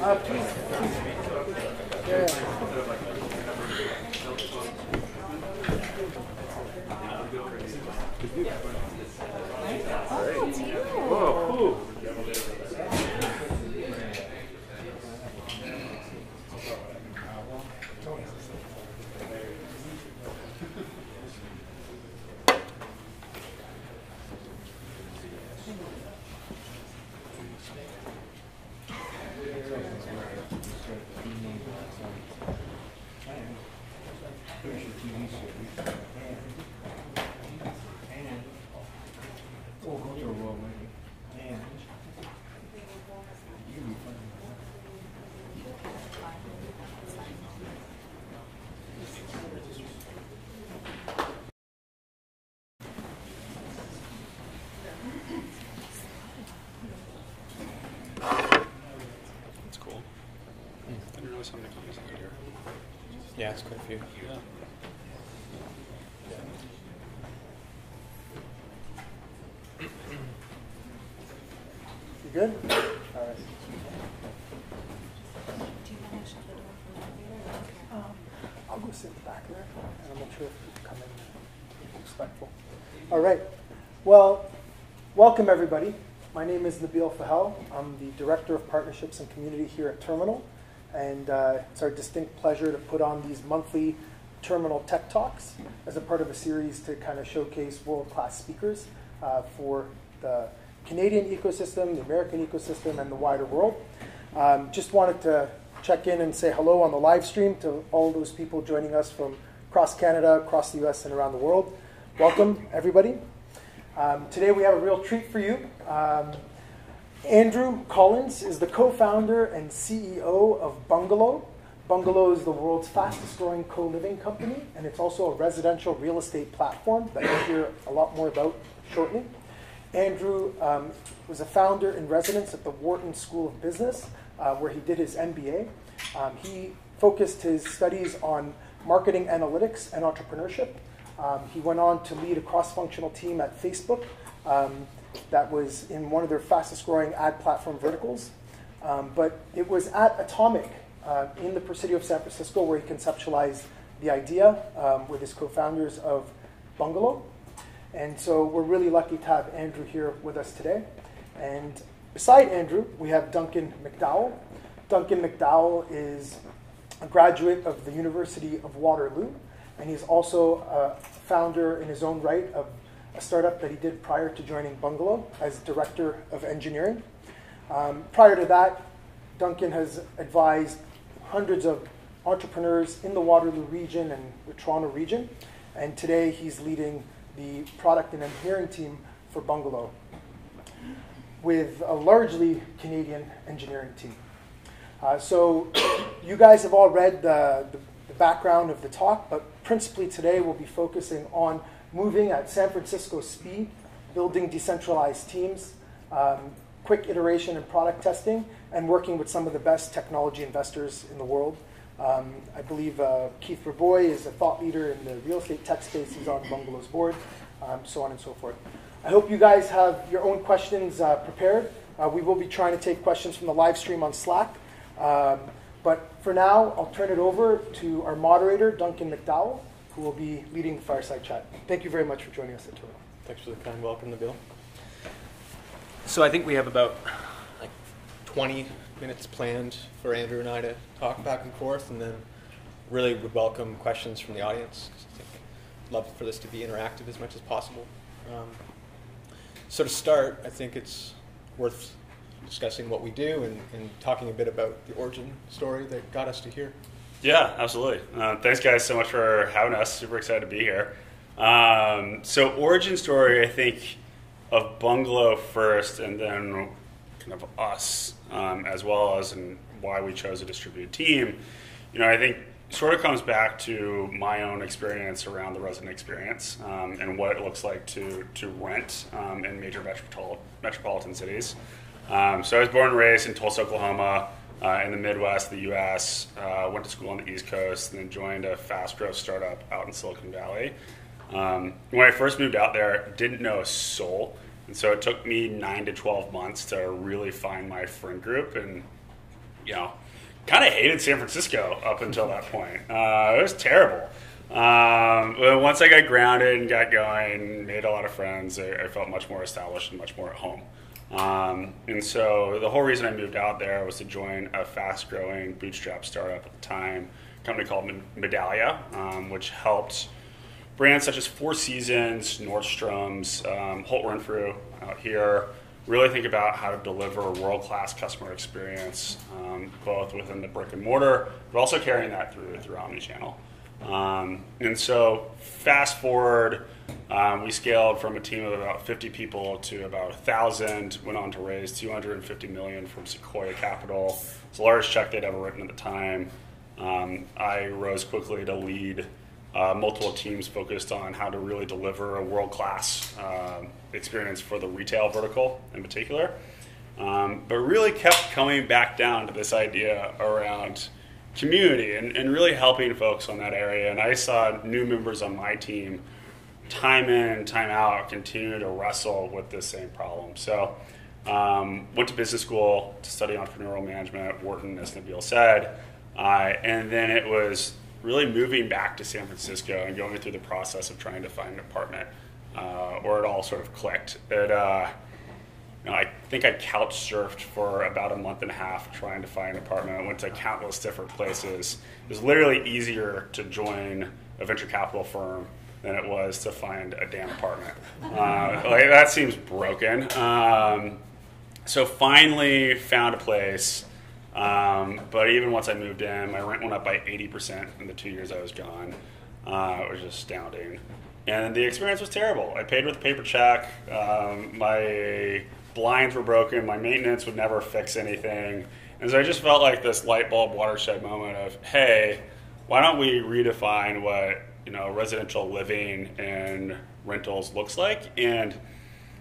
Uh, please, please. Yeah. Whoa, That's cool. I didn't realize how many companies I could hear. Yeah, it's quite a few. Yeah. You good? All right. Um, I'll go sit in the back there, and I'll make sure if you come in respectful. All right. Well, welcome everybody. My name is Nabil Fahel. I'm the Director of Partnerships and Community here at Terminal, and uh, it's our distinct pleasure to put on these monthly Terminal Tech Talks as a part of a series to kind of showcase world-class speakers uh, for the Canadian ecosystem, the American ecosystem, and the wider world. Um, just wanted to check in and say hello on the live stream to all those people joining us from across Canada, across the US, and around the world. Welcome, everybody. Um, today we have a real treat for you. Um, Andrew Collins is the co founder and CEO of Bungalow. Bungalow is the world's fastest growing co living company, and it's also a residential real estate platform that you'll hear a lot more about shortly. Andrew um, was a founder in residence at the Wharton School of Business, uh, where he did his MBA. Um, he focused his studies on marketing analytics and entrepreneurship. Um, he went on to lead a cross functional team at Facebook um, that was in one of their fastest growing ad platform verticals. Um, but it was at Atomic uh, in the Presidio of San Francisco where he conceptualized the idea um, with his co founders of Bungalow. And so we're really lucky to have Andrew here with us today. And beside Andrew, we have Duncan McDowell. Duncan McDowell is a graduate of the University of Waterloo, and he's also a founder in his own right of a startup that he did prior to joining Bungalow as director of engineering. Um, prior to that, Duncan has advised hundreds of entrepreneurs in the Waterloo region and the Toronto region, and today he's leading the product and engineering team for Bungalow with a largely Canadian engineering team. Uh, so, you guys have all read the, the, the background of the talk, but principally today we'll be focusing on moving at San Francisco speed, building decentralized teams, um, quick iteration and product testing, and working with some of the best technology investors in the world. Um, I believe uh, Keith Rabois is a thought leader in the real estate tech space. He's on Bungalow's board, um, so on and so forth. I hope you guys have your own questions uh, prepared. Uh, we will be trying to take questions from the live stream on Slack. Um, but for now, I'll turn it over to our moderator, Duncan McDowell, who will be leading the fireside chat. Thank you very much for joining us at Toronto. Thanks for the kind welcome, Nabil. So I think we have about Like 20 minutes planned for Andrew and I to talk back and forth, and then really would welcome questions from the audience. I think I'd love for this to be interactive as much as possible. Um, so to start, I think it's worth discussing what we do and, and talking a bit about the origin story that got us to here. Yeah, absolutely. Uh, thanks, guys, so much for having us. Super excited to be here. Um, so, origin story, I think, of Bungalow first, and then kind of us, um, as well as and why we chose a distributed team. You know, I think sort of comes back to my own experience around the resident experience um, and what it looks like to to rent um, in major metropol- metropolitan cities. Um, so I was born and raised in Tulsa, Oklahoma, uh, in the Midwest, the U.S. Uh, went to school on the East Coast, and then joined a fast growth startup out in Silicon Valley. Um, when I first moved out there, didn't know a soul, and so it took me nine to twelve months to really find my friend group, and you know, kind of hated San Francisco up until that point. Uh, it was terrible. Um, but once I got grounded and got going, made a lot of friends, I, I felt much more established and much more at home. Um, and so the whole reason I moved out there was to join a fast growing bootstrap startup at the time, a company called Medallia, um, which helped brands such as Four Seasons, Nordstrom's, um, Holt Renfrew out here really think about how to deliver a world class customer experience, um, both within the brick and mortar, but also carrying that through through omnichannel. Um, and so, fast forward, um, we scaled from a team of about 50 people to about 1,000. Went on to raise 250 million from Sequoia Capital. It's the largest check they'd ever written at the time. Um, I rose quickly to lead uh, multiple teams focused on how to really deliver a world class uh, experience for the retail vertical in particular. Um, but really kept coming back down to this idea around community and, and really helping folks on that area. And I saw new members on my team time in, time out, continue to wrestle with this same problem. So, um, went to business school to study entrepreneurial management at Wharton, as Nabil said. Uh, and then it was really moving back to San Francisco and going through the process of trying to find an apartment, uh, or it all sort of clicked. It, uh, you know, I think I couch surfed for about a month and a half trying to find an apartment. I went to countless different places. It was literally easier to join a venture capital firm than it was to find a damn apartment. Uh, like that seems broken. Um, so finally found a place. Um, but even once I moved in, my rent went up by 80% in the two years I was gone. Uh, it was just astounding. And the experience was terrible. I paid with a paper check. Um, my blinds were broken. My maintenance would never fix anything. And so I just felt like this light bulb watershed moment of, hey, why don't we redefine what you know residential living and rentals looks like and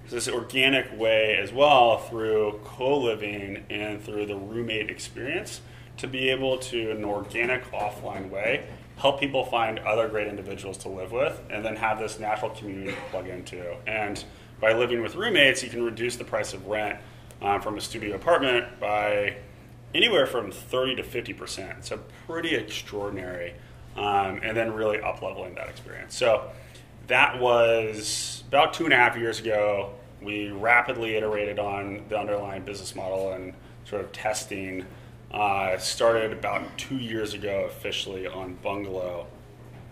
this organic way as well through co-living and through the roommate experience to be able to in an organic offline way help people find other great individuals to live with and then have this natural community to plug into and by living with roommates, you can reduce the price of rent um, from a studio apartment by anywhere from 30 to 50 percent. So pretty extraordinary, um, and then really up leveling that experience. So that was about two and a half years ago. We rapidly iterated on the underlying business model and sort of testing. Uh, started about two years ago officially on Bungalow,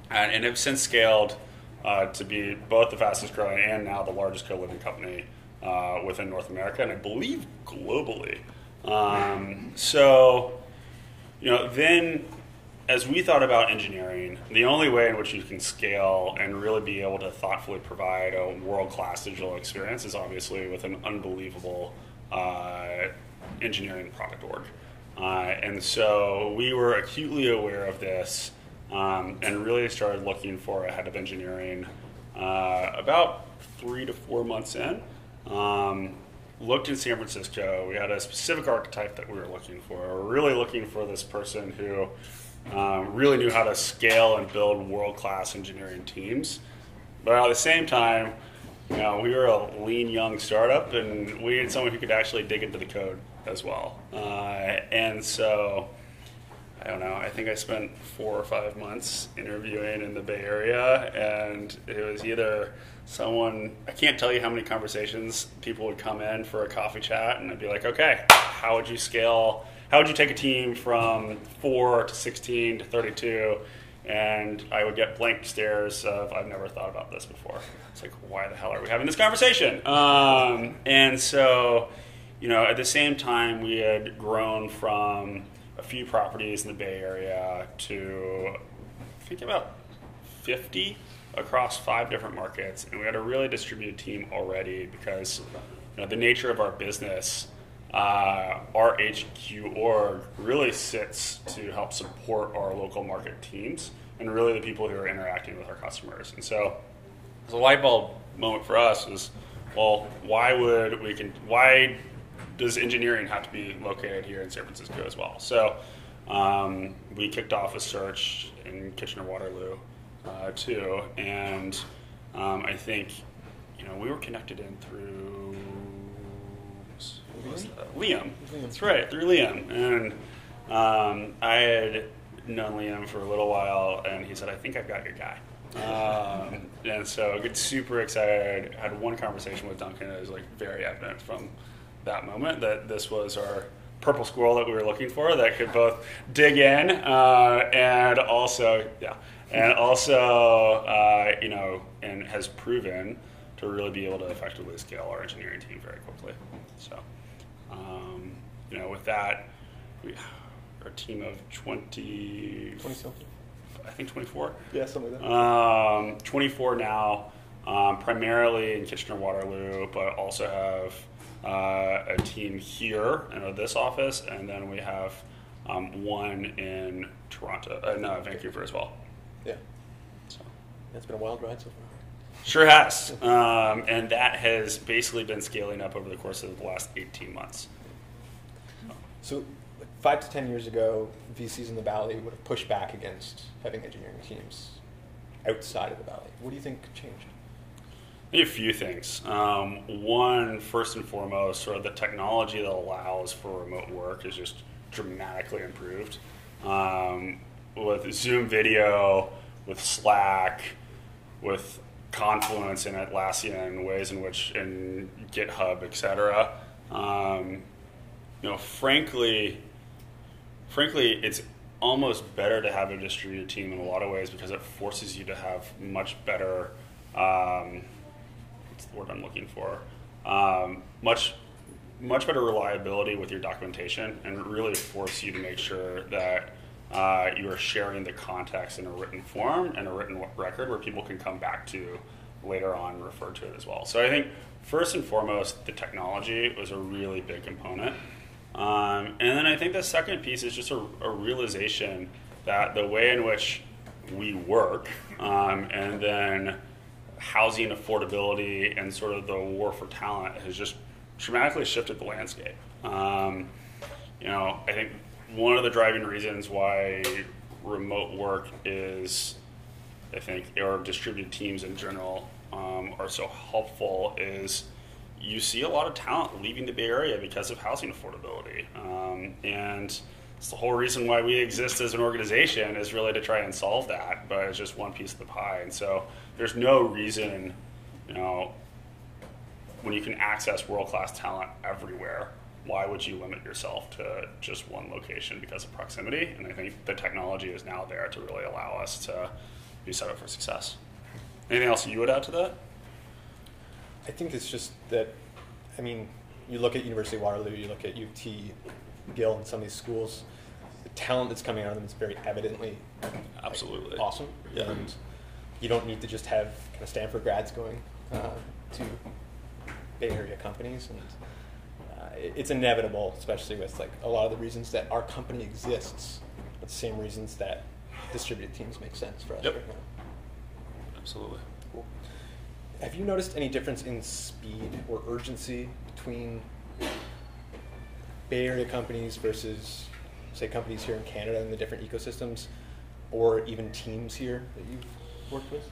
and, and have since scaled uh, to be both the fastest growing and now the largest co-living company uh, within North America, and I believe globally. Um, so, you know, then as we thought about engineering, the only way in which you can scale and really be able to thoughtfully provide a world-class digital experience is obviously with an unbelievable uh, engineering product org. Uh, and so we were acutely aware of this um, and really started looking for a head of engineering uh, about three to four months in. Um, looked in San Francisco. We had a specific archetype that we were looking for. We were really looking for this person who um, really knew how to scale and build world class engineering teams. But at the same time, you know, we were a lean young startup and we needed someone who could actually dig into the code as well. Uh, and so I don't know. I think I spent four or five months interviewing in the Bay Area, and it was either someone I can't tell you how many conversations people would come in for a coffee chat, and I'd be like, okay, how would you scale? How would you take a team from four to 16 to 32? And I would get blank stares of, I've never thought about this before. It's like, why the hell are we having this conversation? Um, and so, you know, at the same time, we had grown from a few properties in the Bay Area to I think about 50 across five different markets, and we had a really distributed team already because you know, the nature of our business, uh, our HQ org really sits to help support our local market teams and really the people who are interacting with our customers. And so, the light bulb moment for us was, well, why would we can why does engineering have to be located here in San Francisco as well? So um, we kicked off a search in Kitchener Waterloo uh, too, and um, I think, you know, we were connected in through that? Liam. Liam. That's right, through Liam. And um, I had known Liam for a little while, and he said, I think I've got your guy. Um, and so I get super excited. I Had one conversation with Duncan. It was like very evident from that moment that this was our purple squirrel that we were looking for that could both dig in uh, and also, yeah, and also, uh, you know, and has proven to really be able to effectively scale our engineering team very quickly. So, um, you know, with that, we a team of 20, 20 something. I think 24. Yeah, something like that. Um, 24 now, um, primarily in Kitchener Waterloo, but also have uh, a team here in this office, and then we have um, one in Toronto, uh, no, Vancouver as well. yeah. So. It's been a wild ride so far. Sure has. Um, and that has basically been scaling up over the course of the last 18 months. So, like five to ten years ago, VCs in the Valley would have pushed back against having engineering teams outside of the Valley. What do you think changed? A few things. Um, one, first and foremost, sort of the technology that allows for remote work is just dramatically improved. Um, with Zoom video, with Slack, with Confluence and Atlassian, ways in which, in GitHub, et cetera. Um, you know, frankly, frankly, it's almost better to have a distributed team in a lot of ways because it forces you to have much better. Um, the word I'm looking for? Um, much much better reliability with your documentation and really force you to make sure that uh, you are sharing the context in a written form and a written record where people can come back to later on refer to it as well. So I think first and foremost, the technology was a really big component. Um, and then I think the second piece is just a, a realization that the way in which we work um, and then housing affordability and sort of the war for talent has just dramatically shifted the landscape. Um, you know, I think one of the driving reasons why remote work is, I think, or distributed teams in general um, are so helpful is you see a lot of talent leaving the Bay Area because of housing affordability. Um, and it's the whole reason why we exist as an organization is really to try and solve that, but it's just one piece of the pie. And so there's no reason, you know, when you can access world class talent everywhere, why would you limit yourself to just one location because of proximity? And I think the technology is now there to really allow us to be set up for success. Anything else you would add to that? I think it's just that, I mean, you look at University of Waterloo, you look at UT, Gill, and some of these schools, the talent that's coming out of them is very evidently Absolutely. awesome. Yeah. And you don't need to just have kind of Stanford grads going uh, to Bay Area companies. And uh, it- it's inevitable, especially with like a lot of the reasons that our company exists, but the same reasons that distributed teams make sense for us Yep. right now. Absolutely. Cool. Have you noticed any difference in speed or urgency between Bay Area companies versus, say, companies here in Canada and the different ecosystems, or even teams here that you've worked with?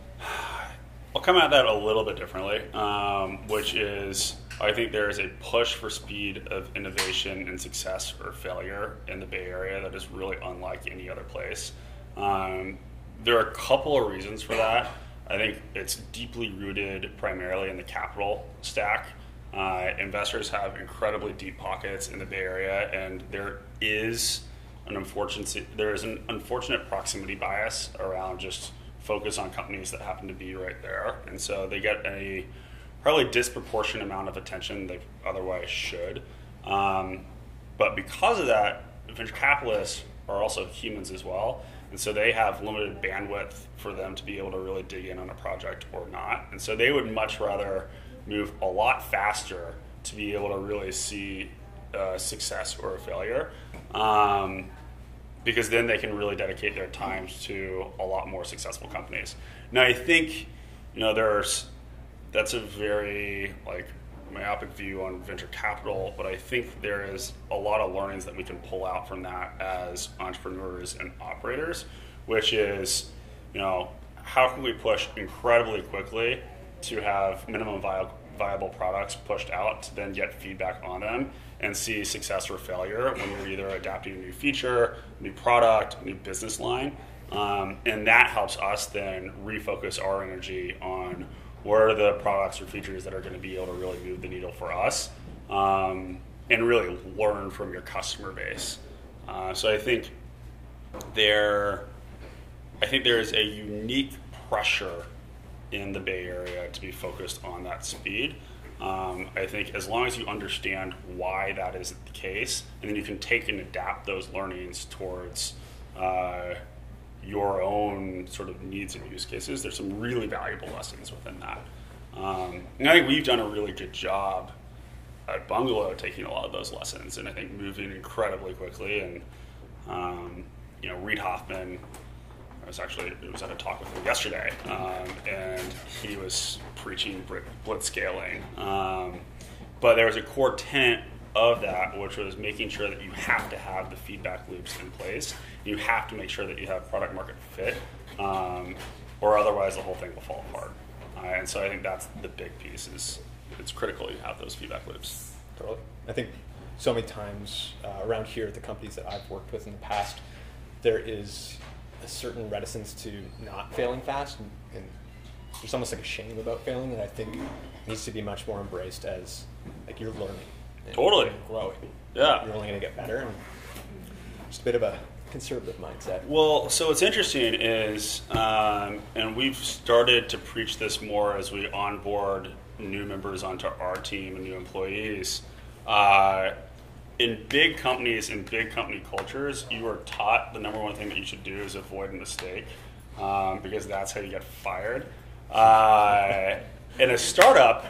I'll come at that a little bit differently, um, which is I think there is a push for speed of innovation and success or failure in the Bay Area that is really unlike any other place. Um, there are a couple of reasons for that. I think it's deeply rooted primarily in the capital stack. Uh, investors have incredibly deep pockets in the Bay Area, and there is an unfortunate there is an unfortunate proximity bias around just focus on companies that happen to be right there, and so they get a probably disproportionate amount of attention they otherwise should. Um, but because of that, venture capitalists are also humans as well, and so they have limited bandwidth for them to be able to really dig in on a project or not, and so they would much rather move a lot faster to be able to really see uh, success or a failure. Um, because then they can really dedicate their times to a lot more successful companies. Now, I think, you know, there's that's a very like myopic view on venture capital, but I think there is a lot of learnings that we can pull out from that as entrepreneurs and operators, which is, you know, how can we push incredibly quickly to have minimum viable, viable products pushed out to then get feedback on them and see success or failure when you're either adapting a new feature, new product, new business line. Um, and that helps us then refocus our energy on what are the products or features that are going to be able to really move the needle for us um, and really learn from your customer base. Uh, so I think there, I think there is a unique pressure in the Bay Area to be focused on that speed. Um, I think as long as you understand why that is the case, and then you can take and adapt those learnings towards uh, your own sort of needs and use cases, there's some really valuable lessons within that. Um, and I think we've done a really good job at Bungalow taking a lot of those lessons, and I think moving incredibly quickly. And um, you know, Reid Hoffman I was actually it was at a talk with him yesterday, um, and he was preaching blitzscaling. Um, but there was a core tenet of that, which was making sure that you have to have the feedback loops in place. You have to make sure that you have product market fit, um, or otherwise the whole thing will fall apart. Uh, and so I think that's the big piece. Is it's critical you have those feedback loops. Totally. I think so many times uh, around here at the companies that I've worked with in the past, there is a certain reticence to not failing fast, and, and there's almost like a shame about failing, and I think needs to be much more embraced as like you're learning, and totally growing. Yeah, you're only going to get better, and just a bit of a conservative mindset. Well, so what's interesting is, um, and we've started to preach this more as we onboard new members onto our team and new employees. Uh, in big companies and big company cultures, you are taught the number one thing that you should do is avoid a mistake um, because that's how you get fired. Uh, in a startup,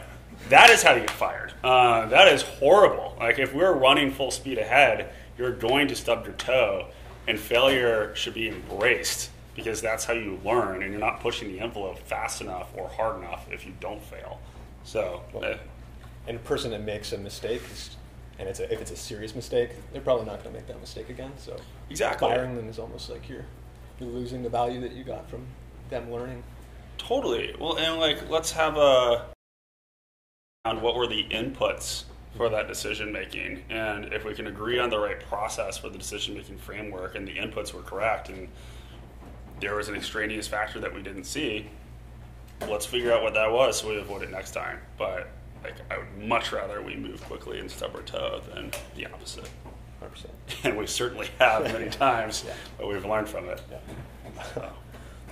that is how you get fired. Uh, that is horrible. Like if we're running full speed ahead, you're going to stub your toe, and failure should be embraced because that's how you learn, and you're not pushing the envelope fast enough or hard enough if you don't fail. So, uh, and a person that makes a mistake is and it's a, if it's a serious mistake, they're probably not going to make that mistake again. So exactly firing them is almost like you're you're losing the value that you got from them learning. Totally. Well, and like let's have a on what were the inputs for that decision making, and if we can agree on the right process for the decision making framework, and the inputs were correct, and there was an extraneous factor that we didn't see, let's figure out what that was so we avoid it next time. But like I would much rather we move quickly and stub our toe than the opposite. 100%. And we certainly have many times, yeah. but we've learned from it. Yeah. So.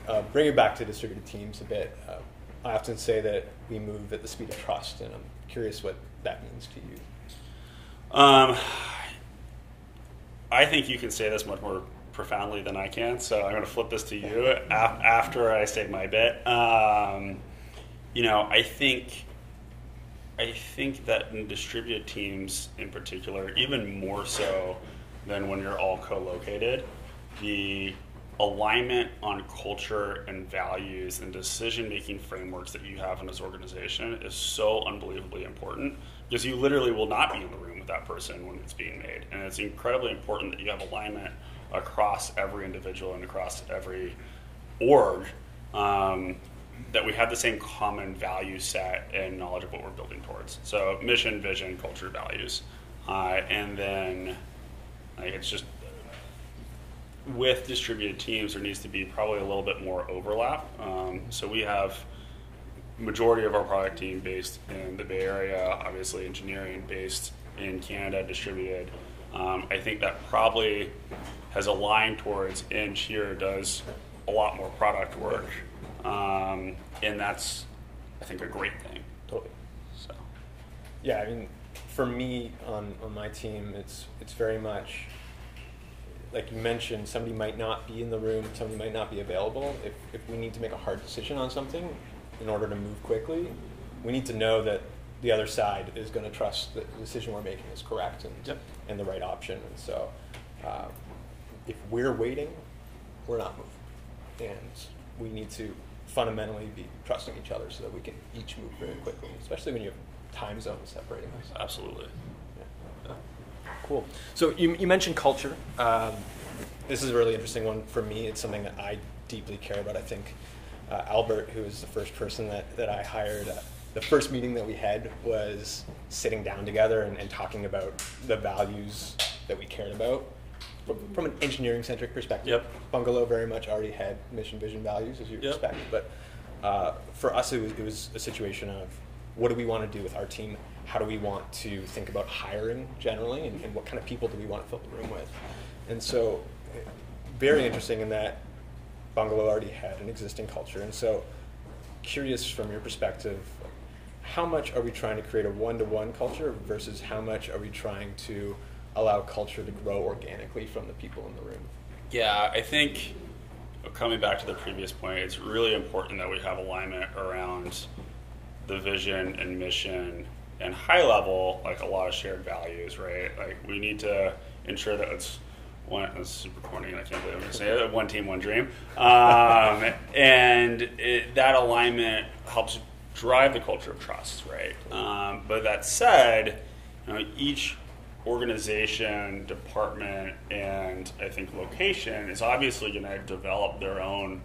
Uh, bring it back to distributed teams a bit. Uh, I often say that we move at the speed of trust, and I'm curious what that means to you. Um, I think you can say this much more profoundly than I can, so I'm going to flip this to you after I say my bit. Um, you know, I think I think that in distributed teams in particular, even more so than when you're all co-located, the alignment on culture and values and decision-making frameworks that you have in this organization is so unbelievably important because you literally will not be in the room with that person when it's being made, and it's incredibly important that you have alignment across every individual and across every org. Um, that we have the same common value set and knowledge of what we're building towards. So mission, vision, culture, values, uh, and then like it's just with distributed teams there needs to be probably a little bit more overlap. Um, so we have majority of our product team based in the Bay Area, obviously engineering based in Canada, distributed. Um, I think that probably has aligned towards Inch here does a lot more product work um, and that's, I think, a great thing. Totally. So. Yeah, I mean, for me on, on my team, it's it's very much like you mentioned. Somebody might not be in the room. Somebody might not be available. If if we need to make a hard decision on something, in order to move quickly, we need to know that the other side is going to trust that the decision we're making is correct and yep. and the right option. And so, uh, if we're waiting, we're not moving, and we need to fundamentally be trusting each other so that we can each move very quickly, especially when you have time zones separating us. Absolutely. Yeah. Cool. So you, you mentioned culture. Um, this is a really interesting one for me. It's something that I deeply care about. I think uh, Albert, who was the first person that, that I hired, uh, the first meeting that we had was sitting down together and, and talking about the values that we cared about from, an engineering centric perspective. Yep. Bungalow very much already had mission, vision, values, as you Yep. expect. But uh, for us, it was, it was a situation of what do we want to do with our team? How do we want to think about hiring generally? And, and what kind of people do we want to fill the room with? And so, very interesting in that Bungalow already had an existing culture. And so, curious from your perspective, how much are we trying to create a one to one culture versus how much are we trying to allow culture to grow organically from the people in the room? Yeah, I think coming back to the previous point, it's really important that we have alignment around the vision and mission and high level, like a lot of shared values, right? Like we need to ensure that it's one. It's super corny, and I can't believe I'm going to say it. One team, one dream, um, and it, that alignment helps drive the culture of trust, right? Um, but that said, you know, each organization, department, and I think location is obviously going to develop their own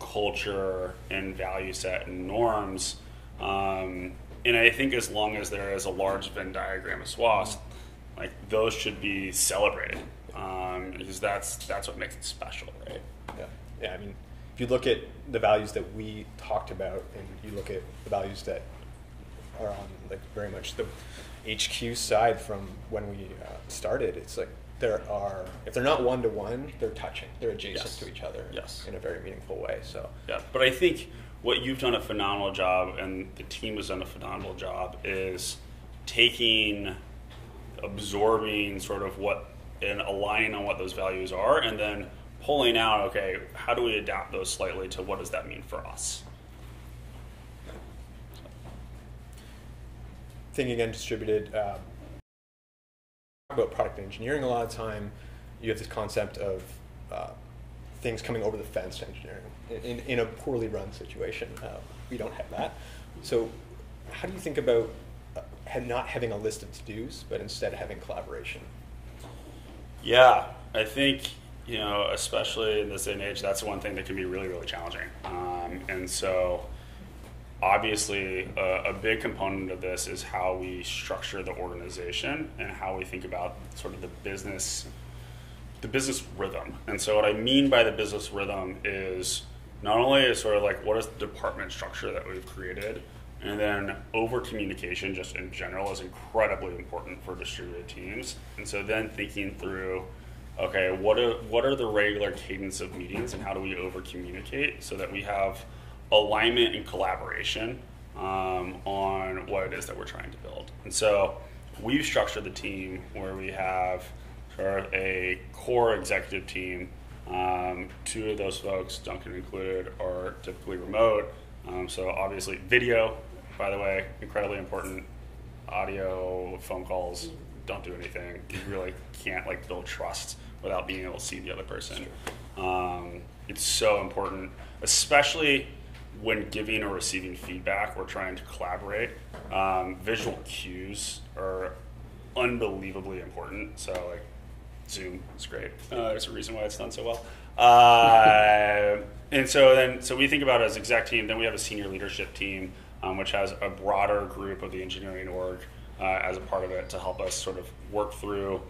culture and value set and norms. Um, and I think as long as there is a large Venn diagram of SWAS, like those should be celebrated um, because that's that's what makes it special, right? Yeah, yeah. I mean, if you look at the values that we talked about, and you look at the values that are on like very much the HQ side from when we uh, started, it's like there are if they're not one to one, they're touching, they're adjacent Yes. to each other Yes. in a very meaningful way. So Yeah, but I think what you've done a phenomenal job, and the team has done a phenomenal job, is taking, absorbing sort of what, and aligning on what those values are, and then pulling out, okay, how do we adapt those slightly to what does that mean for us? Thinking distributed um, about product engineering a lot of time you have this concept of uh, things coming over the fence to engineering in, in, a poorly run situation. Uh, we don't have that. So how do you think about uh, not having a list of to-dos but instead having collaboration? Yeah, I think you know, especially in this day and age, that's one thing that can be really, really challenging. Um, and so, obviously, a, a big component of this is how we structure the organization and how we think about sort of the business, the business rhythm. And so, what I mean by the business rhythm is not only is sort of like what is the department structure that we've created, and then over communication, just in general, is incredibly important for distributed teams. And so then thinking through, okay, what are what are the regular cadence of meetings, and how do we over communicate so that we have alignment and collaboration um, on what it is that we're trying to build. And so we've structured the team where we have sort of a core executive team. Um, two of those folks, Duncan included, are typically remote. Um, so obviously, video, by the way, incredibly important. Audio, phone calls, don't do anything. You really can't like build trust without being able to see the other person. Um, it's so important, especially when giving or receiving feedback or trying to collaborate. Um, visual cues are unbelievably important. So like Zoom is great. Uh, there's a reason why it's done so well. Uh, and so then, so we think about it as exec team. Then we have a senior leadership team, um, which has a broader group of the engineering org uh, as a part of it to help us sort of work through.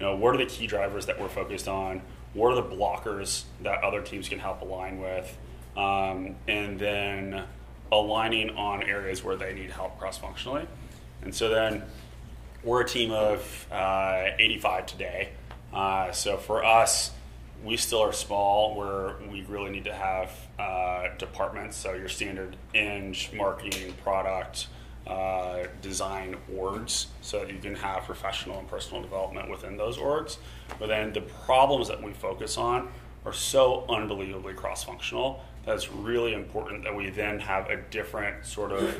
You know, what are the key drivers that we're focused on? What are the blockers that other teams can help align with? Um, and then aligning on areas where they need help cross functionally. And so then we're a team of uh, 85 today. Uh, so for us, we still are small where we really need to have uh, departments. So your standard eng, marketing, product, uh, design orgs so that you can have professional and personal development within those orgs. But then the problems that we focus on are so unbelievably cross functional that it's really important that we then have a different sort of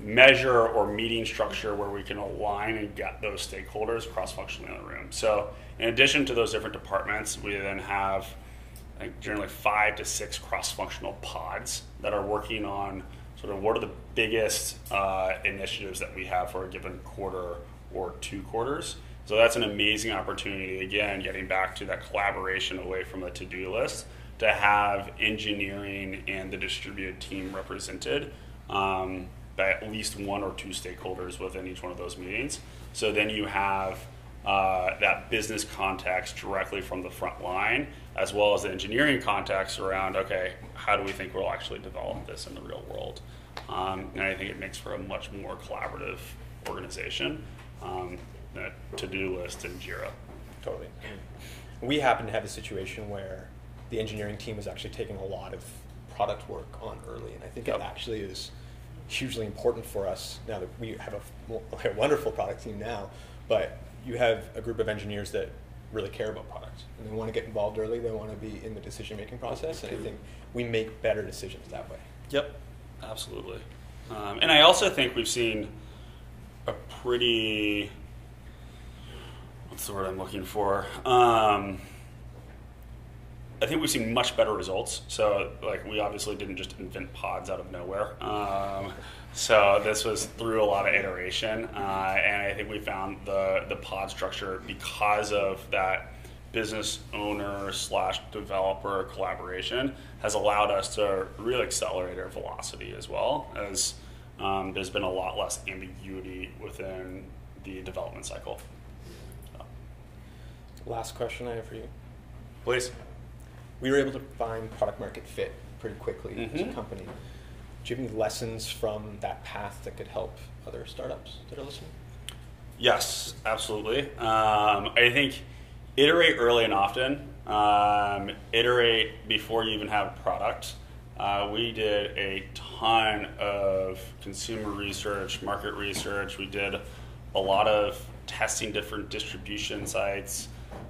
measure or meeting structure where we can align and get those stakeholders cross functionally in the room. So, in addition to those different departments, we then have think generally five to six cross functional pods that are working on sort of what are the biggest uh, initiatives that we have for a given quarter or two quarters. So that's an amazing opportunity. Again, getting back to that collaboration away from a to-do list to have engineering and the distributed team represented um, by at least one or two stakeholders within each one of those meetings. So then you have uh, that business context directly from the front line, as well as the engineering context around, okay, how do we think we'll actually develop this in the real world? Um, and I think it makes for a much more collaborative organization, um, a to-do list in Jira. Totally. We happen to have a situation where the engineering team is actually taking a lot of product work on early, and I think Yep. it actually is hugely important for us now that we have a, a wonderful product team now, but you have a group of engineers that really care about products and they want to get involved early. They want to be in the decision making process, and I think we make better decisions that way. Yep, absolutely. Um, and I also think we've seen a pretty what's the word I'm looking for? Um, I think we've seen much better results. So, like, we obviously didn't just invent pods out of nowhere. Um, so this was through a lot of iteration, uh, and I think we found the the pod structure because of that business owner slash developer collaboration has allowed us to really accelerate our velocity as well as um, there's been a lot less ambiguity within the development cycle. So, Last question I have for you. please. We were able to find product market fit pretty quickly as a Mhm. company. Do you have any lessons from that path that could help other startups that are listening? Yes, absolutely. Um, I think iterate early and often. Um, iterate before you even have a product. Uh, we did a ton of consumer research, market research. We did a lot of testing different distribution sites.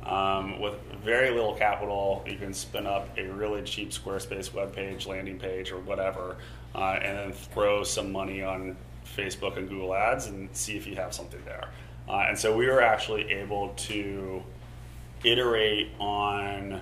Um, with very little capital, you can spin up a really cheap Squarespace web page, landing page, or whatever, uh, and then throw some money on Facebook and Google Ads and see if you have something there. Uh, and so we were actually able to iterate on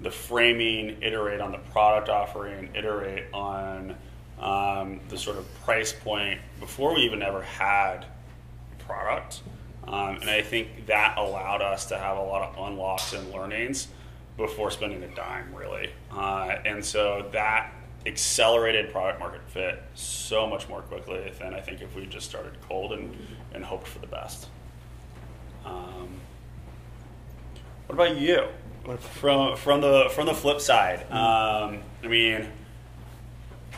the framing, iterate on the product offering, iterate on um, the sort of price point before we even ever had a product. Um, and I think that allowed us to have a lot of unlocks and learnings before spending a dime, really. Uh, and so that accelerated product market fit so much more quickly than I think if we just started cold and, and hoped for the best. Um, what about you? From from the from the flip side, um, I mean,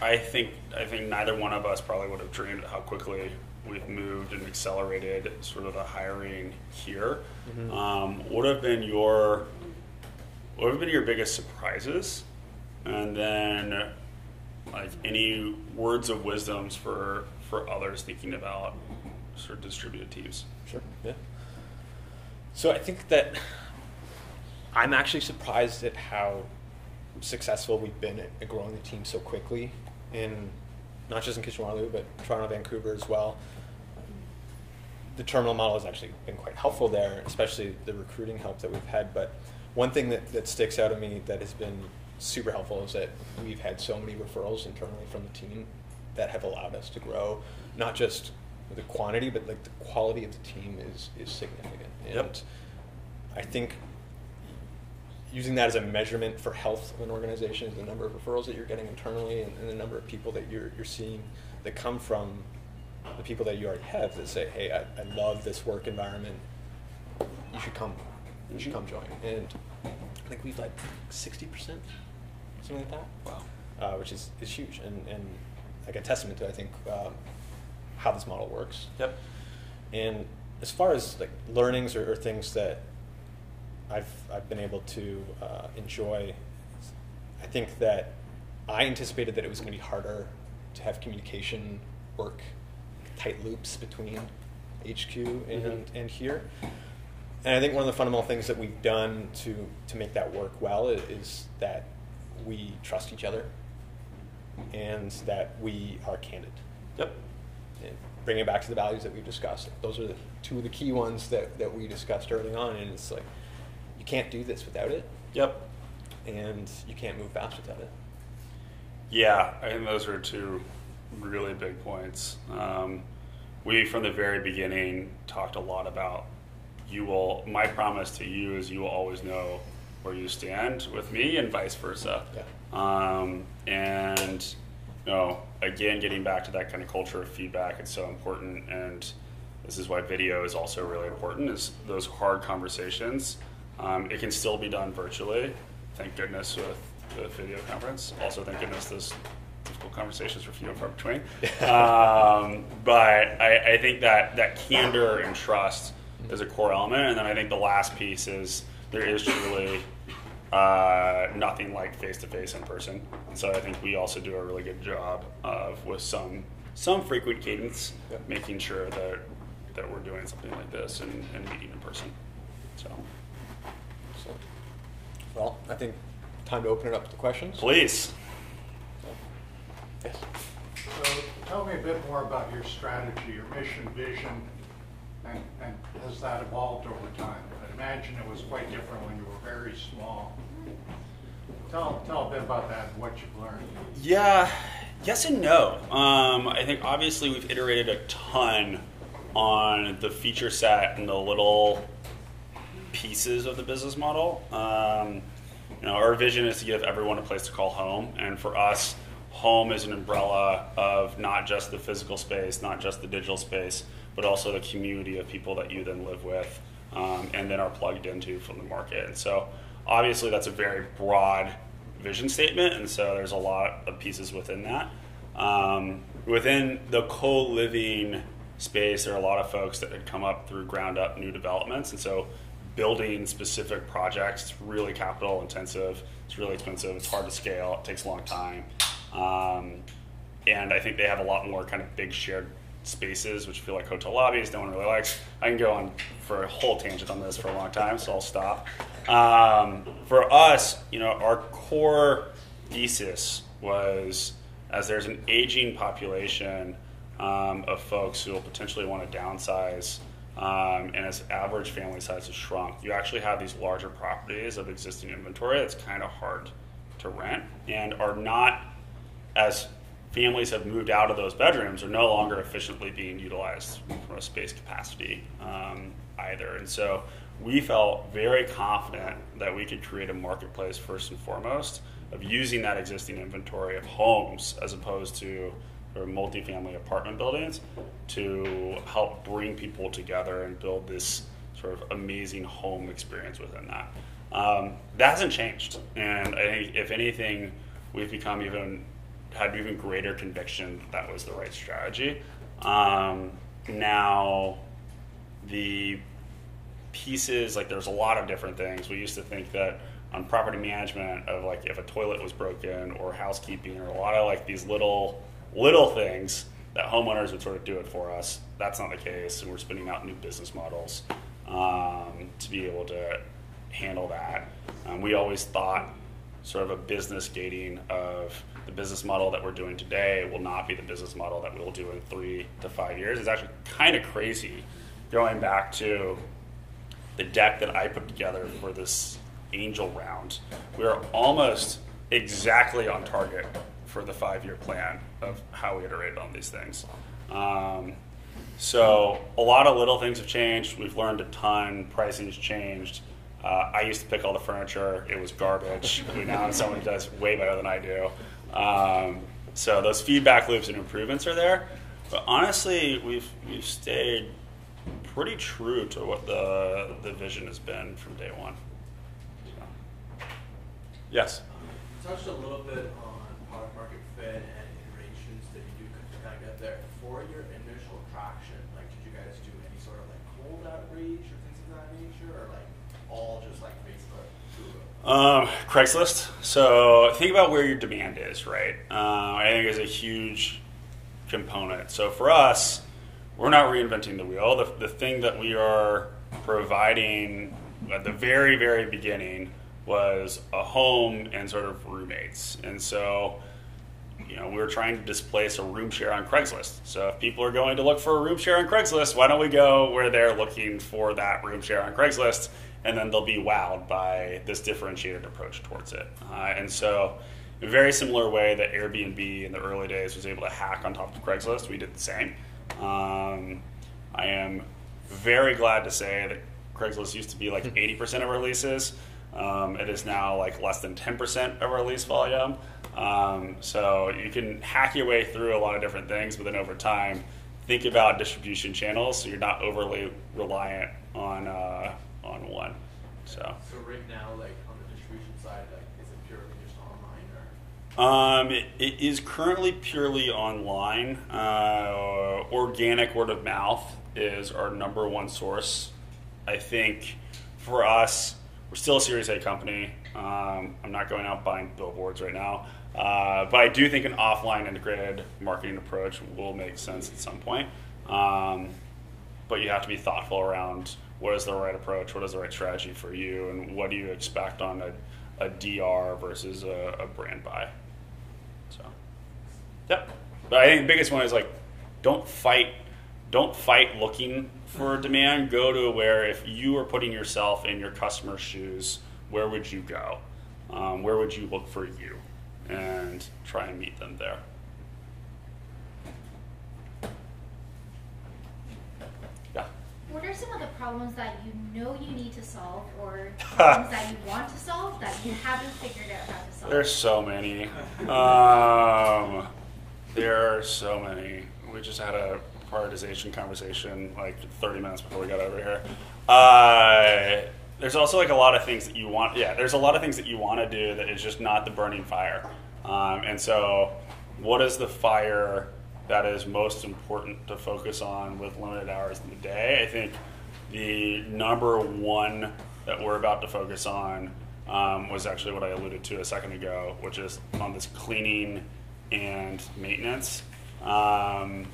I think I think neither one of us probably would have dreamed how quickly we've moved and accelerated sort of the hiring here. Um, what have been your what have been your biggest surprises, and then like any words of wisdoms for for others thinking about sort of distributed teams? Sure. Yeah. So I think that I'm actually surprised at how successful we've been at, at growing the team so quickly in not just in Kitchener-Waterloo, but Toronto, Vancouver as well. The terminal model has actually been quite helpful there, especially the recruiting help that we've had. But one thing that, that sticks out to me that has been super helpful is that we've had so many referrals internally from the team that have allowed us to grow, not just the quantity, but like the quality of the team is is significant. And Yep. I think using that as a measurement for health of an organization is the number of referrals that you're getting internally and, and the number of people that you're you're seeing that come from the people that you already have that say, hey, I, I love this work environment. You should come. You should Mhm. come join. And I think we've like sixty percent, something like that Wow. uh, which is, is huge and, and like a testament to I think um, how this model works. Yep. And as far as like learnings or, or things that I've I've been able to uh, enjoy, I think that I anticipated that it was going to be harder to have communication work tight loops between HQ and Mhm. and here. And I think one of the fundamental things that we've done to to make that work well is, is that we trust each other and that we are candid Yep. and bring it back to the values that we've discussed. Those are the two of the key ones that, that we discussed early on, and it's like you can't do this without it, Yep. and you can't move fast without it. Yeah, I think those are two really big points. Um, we, from the very beginning, talked a lot about you will. My promise to you is you will always know where you stand with me, and vice versa. Yeah. Um, and you know, again, getting back to that kind of culture of feedback, it's so important. And this is why video is also really important. Is those hard conversations. Um, it can still be done virtually. Thank goodness with the video conference. Also, thank goodness those difficult conversations are few and far between. um, but I, I think that that candor and trust is a core element. And then I think the last piece is there is truly uh, nothing like face to face in person. And so I think we also do a really good job of with some some frequent cadence, Yep. making sure that that we're doing something like this and, and meeting in person. So So, well, I think time to open it up to questions. please. Yes. So tell me a bit more about your strategy, your mission, vision, and, and has that evolved over time? I imagine it was quite different when you were very small. Tell, tell a bit about that, and what you've learned. Yeah, yes and no. Um, I think obviously we've iterated a ton on the feature set and the little pieces of the business model. Um, you know, our vision is to give everyone a place to call home, and for us, home is an umbrella of not just the physical space, not just the digital space, but also the community of people that you then live with, um, and then are plugged into from the market. And so, obviously, that's a very broad vision statement, and so there's a lot of pieces within that. Um, within the co-living space, there are a lot of folks that had come up through ground up new developments, and so building specific projects it's really capital intensive. It's really expensive. It's hard to scale. It takes a long time, um, and I think they have a lot more kind of big shared spaces, which feel like hotel lobbies. No one really likes. I can go on for a whole tangent on this for a long time, so I'll stop. Um, for us, you know, our core thesis was as there's an aging population um, of folks who will potentially want to downsize, um, and as average family size has shrunk, you actually have these larger properties of existing inventory that's kind of hard to rent and are not as families have moved out of those bedrooms are no longer efficiently being utilized from a space capacity um, either. And so we felt very confident that we could create a marketplace first and foremost of using that existing inventory of homes as opposed to or multifamily apartment buildings to help bring people together and build this sort of amazing home experience within that. Um, that hasn't changed, and I think if anything, we've become even had even greater conviction that that was the right strategy. Um, now, the pieces like there's a lot of different things. We used to think that on property management of like if a toilet was broken or housekeeping or a lot of like these little little things that homeowners would sort of do it for us. That's not the case, and we're spinning out new business models um, to be able to handle that. Um, we always thought sort of a business gating of the business model that we're doing today will not be the business model that we'll do in three to five years. It's actually kind of crazy going back to the deck that I put together for this angel round. We are almost exactly on target for the five year plan of how we iterate on these things. Um, so a lot of little things have changed. We've learned a ton. Pricing's changed. Uh, I used to pick all the furniture. It was garbage. we now have someone who does way better than I do. Um, so those feedback loops and improvements are there. But honestly, we've we've stayed pretty true to what the the vision has been from day one. So. Yes. You touched a little bit on product market fit and iterations that you do to kind of get there. For your initial traction, like did you guys do any sort of like cold outreach or things of that nature, or like all just like Facebook, Google? Um, Craigslist. So think about where your demand is, right? Uh, I think is a huge component. So for us, we're not reinventing the wheel. The, the thing that we are providing at the very, very beginning was a home and sort of roommates. And so, you know, we were trying to displace a room share on Craigslist. So if people are going to look for a room share on Craigslist, why don't we go where they're looking for that room share on Craigslist? And then they'll be wowed by this differentiated approach towards it. Uh, and so, in a very similar way that Airbnb in the early days was able to hack on top of Craigslist, we did the same. Um, I am very glad to say that Craigslist used to be like 80% of our leases. Um, it is now like less than 10% of our lease volume. Um, so you can hack your way through a lot of different things, but then over time, think about distribution channels so you're not overly reliant on uh, on one. So. So right now, like on the distribution side, like is it purely just online or? Um, it, it is currently purely online. Uh, organic word of mouth is our number one source. I think for us, we're still a Series A company. Um, I'm not going out buying billboards right now, uh, but I do think an offline integrated marketing approach will make sense at some point. Um, but you have to be thoughtful around what is the right approach, what is the right strategy for you, and what do you expect on a, a DR versus a, a brand buy. So, yep. But I think the biggest one is like, don't fight, don't fight looking for demand. Go to where if you are putting yourself in your customer's shoes, where would you go? Um, where would you look for you, and try and meet them there. Yeah. What are some of the problems that you know you need to solve or problems that you want to solve that you haven't figured out how to solve? There's so many. Um, there are so many. We just had a prioritization conversation like 30 minutes before we got over here. Uh, there's also like a lot of things that you want. Yeah, there's a lot of things that you want to do that is just not the burning fire. Um, and so, what is the fire that is most important to focus on with limited hours in the day? I think the number one that we're about to focus on um, was actually what I alluded to a second ago, which is on this cleaning and maintenance. Um,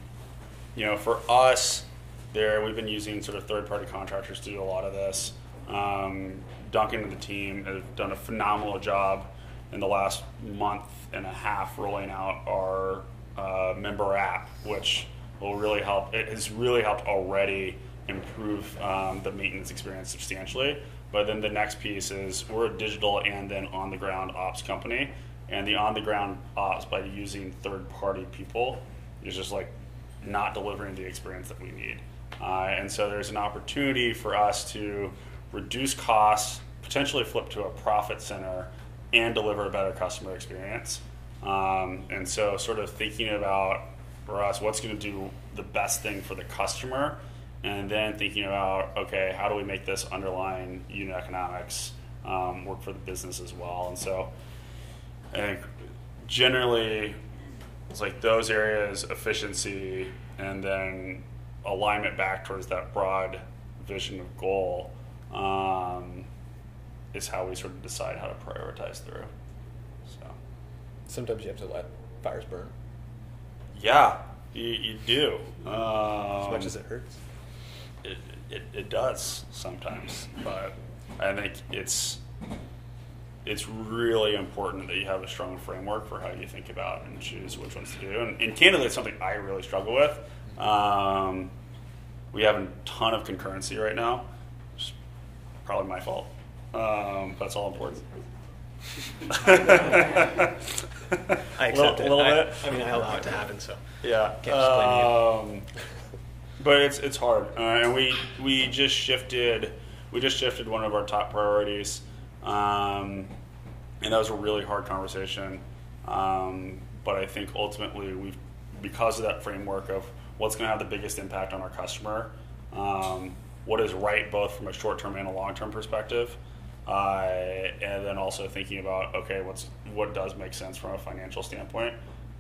you know, for us, there we've been using sort of third-party contractors to do a lot of this. Um, Duncan and the team have done a phenomenal job in the last month and a half rolling out our uh, member app, which will really help. It has really helped already improve um, the maintenance experience substantially. But then the next piece is we're a digital and then on the ground ops company. And the on the ground ops by using third party people is just like not delivering the experience that we need. Uh, and so there's an opportunity for us to reduce costs, potentially flip to a profit center, and deliver a better customer experience. Um, and so, sort of thinking about for us what's going to do the best thing for the customer, and then thinking about okay, how do we make this underlying unit economics um, work for the business as well? And so, I think generally it's like those areas, efficiency, and then alignment back towards that broad vision of goal um, is how we sort of decide how to prioritize through. So, Sometimes you have to let fires burn, yeah, you, you do. Um, as much as it hurts. it, it, it does sometimes, but I think it's it's really important that you have a strong framework for how you think about and choose which ones to do. And, and candidly, it's something I really struggle with. Um, we have a ton of concurrency right now, which is probably my fault, um, but it's all important. I accept Little- it. little I, bit. I mean, I allow it to happen. So Yeah. Can't just blame um, but it's it's hard, uh, and we we just shifted we just shifted one of our top priorities, um, and that was a really hard conversation. Um, but I think ultimately we, because of that framework of what's going to have the biggest impact on our customer, um, what is right both from a short term and a long term perspective. Uh, and then also thinking about okay, what's what does make sense from a financial standpoint.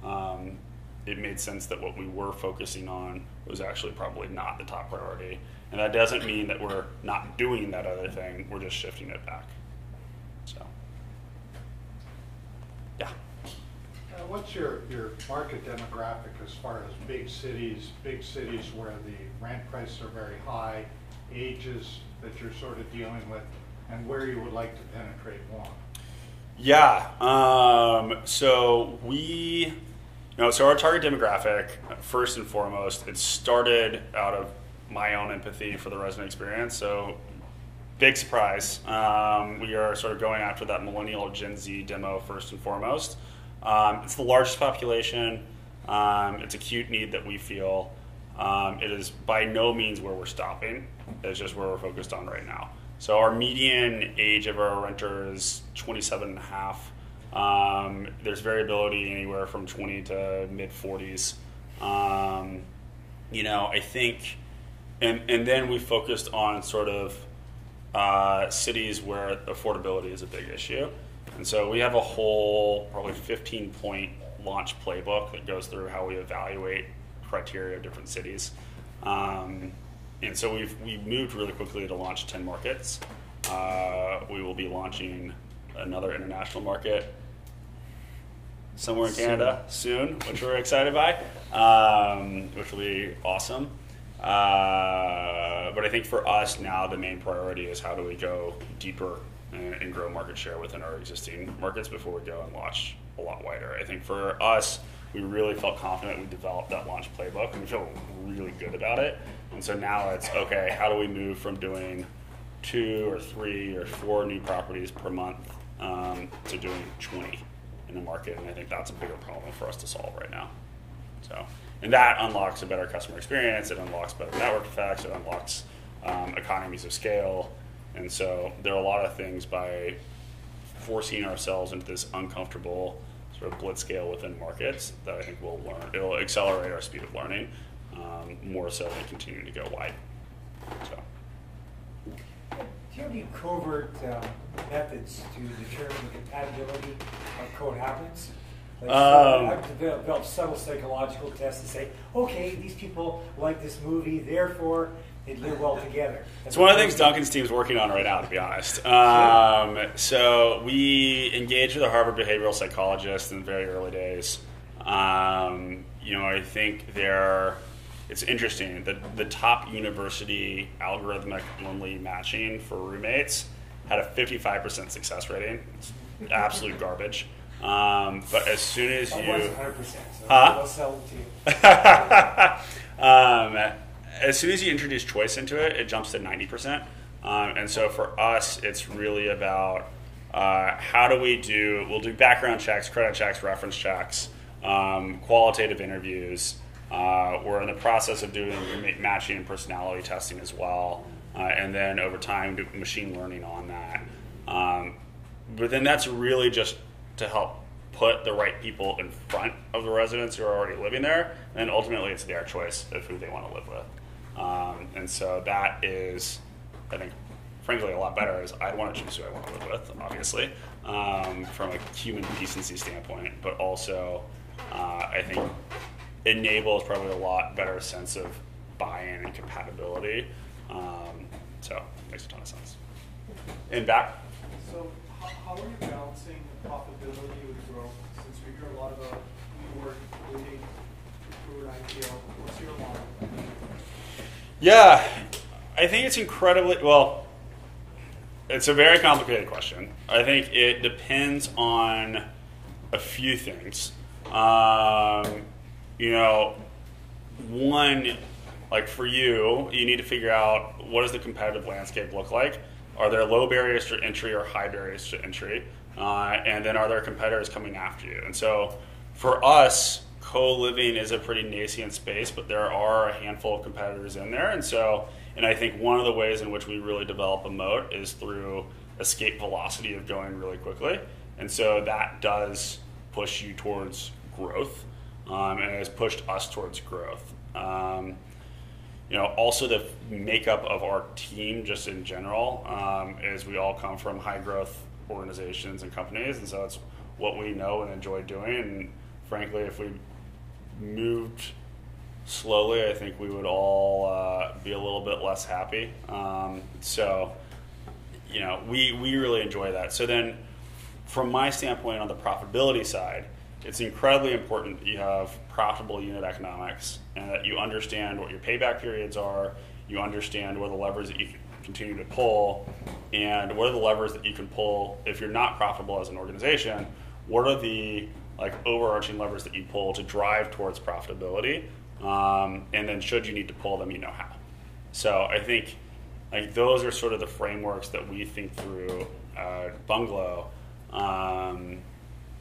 Um, it made sense that what we were focusing on was actually probably not the top priority, and that doesn't mean that we're not doing that other thing. We're just shifting it back. So, yeah. Uh, What's your, your market demographic as far as big cities, big cities where the rent prices are very high, ages that you're sort of dealing with, and where you would like to penetrate more? Yeah. Um, so we, you know, so our target demographic, first and foremost, it started out of my own empathy for the resident experience. So, big surprise. Um, we are sort of going after that millennial Gen Z demo first and foremost. Um, it's the largest population. Um, it's a acute need that we feel. Um, it is by no means where we're stopping. It's just where we're focused on right now. So our median age of our renter is 27 and a half. Um, there's variability anywhere from 20 to mid 40s. Um, you know, I think, and and then we focused on sort of uh, cities where affordability is a big issue, and so we have a whole probably 15 point launch playbook that goes through how we evaluate criteria of different cities. Um, and so we've we moved really quickly to launch 10 markets. Uh, we will be launching another international market somewhere in Canada soon, which we're excited by, um, which will be awesome. Uh, but I think for us now, the main priority is how do we go deeper and, and grow market share within our existing markets before we go and launch a lot wider. I think for us, we really felt confident we developed that launch playbook and we feel really good about it. And so now it's okay, how do we move from doing two or three or four new properties per month um, to doing 20 in the market? And I think that's a bigger problem for us to solve right now. So, and that unlocks a better customer experience, it unlocks better network effects, it unlocks um, economies of scale. And so there are a lot of things by forcing ourselves into this uncomfortable sort of blitz scale within markets that I think will learn. It'll accelerate our speed of learning um, more so than continuing to go wide. So. Do you have any covert uh, methods to determine the compatibility of code habits? Like, Um, I've developed subtle psychological tests to say, okay, these people like this movie, therefore they live well together. It's one of the things Duncan's team's working on right now, to be honest. Um, so we engaged with a Harvard behavioral psychologist in the very early days. Um, you know, I think there, it's interesting that the top university algorithmic only matching for roommates had a 55% success rating. It's absolute garbage. Um, but as soon as you, was 100%, so Huh? I'll sell it to you. as soon as you introduce choice into it, it jumps to 90%. Um, and so for us, it's really about uh, how do we do, we'll do background checks, credit checks, reference checks, um, qualitative interviews. Uh, we're in the process of doing matching and personality testing as well. Uh, and then over time, do machine learning on that. Um, but then that's really just to help put the right people in front of the residents who are already living there, and ultimately it's their choice of who they want to live with. Um, and so that is, I think, frankly, a lot better. Is I'd want to choose who I want to live with, obviously, um, from a human decency standpoint, but also uh, I think enables probably a lot better sense of buy-in and compatibility. Um, so makes a ton of sense. And back. So how, are you balancing the profitability with growth? Since we hear a lot about WeWork, through an IPO, what's your model? Yeah, I think it's incredibly well. It's a very complicated question. I think it depends on a few things. Um, you know, one, like for you, you need to figure out what does the competitive landscape look like. Are there low barriers to entry or high barriers to entry? Uh, and then are there competitors coming after you? And so for us, co-living is a pretty nascent space, but there are a handful of competitors in there. And so, and I think one of the ways in which we really develop a moat is through escape velocity of going really quickly. And so that does push you towards growth, um, and it has pushed us towards growth. Um, you know, also the makeup of our team, just in general, um, is we all come from high growth organizations and companies, and so it's what we know and enjoy doing. And frankly, if we moved slowly, I think we would all uh, be a little bit less happy. Um, so, you know, we we really enjoy that. So then, from my standpoint on the profitability side, it's incredibly important that you have profitable unit economics and that you understand what your payback periods are. You understand what are the levers that you can continue to pull, and what are the levers that you can pull if you're not profitable as an organization. What are the like overarching levers that you pull to drive towards profitability? Um, and then, should you need to pull them, you know how. So I think like those are sort of the frameworks that we think through uh, Bungalow. Um,